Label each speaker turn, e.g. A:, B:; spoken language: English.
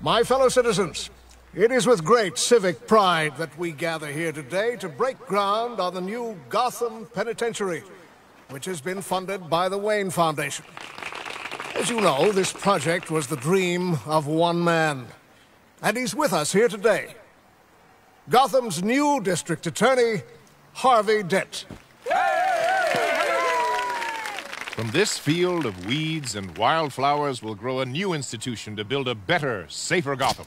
A: My fellow citizens, it is with great civic pride that we gather here today to break ground on the new Gotham Penitentiary, which has been funded by the Wayne Foundation. As you know, this project was the dream of one man, and he's with us here today. Gotham's new district attorney, Harvey Dent.
B: From this field of weeds and wildflowers will grow a new institution to build a better, safer Gotham.